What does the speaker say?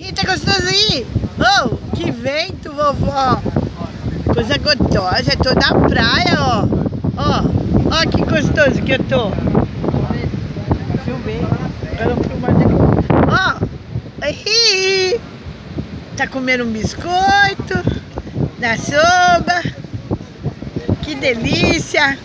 Ih, tá gostoso aí? Oh, que vento, vovó. Coisa gostosa, tô na praia, ó. Ó, ó que gostoso que eu tô. Filmei. Ó, aí. Tá comendo um biscoito na sopa. Que delícia.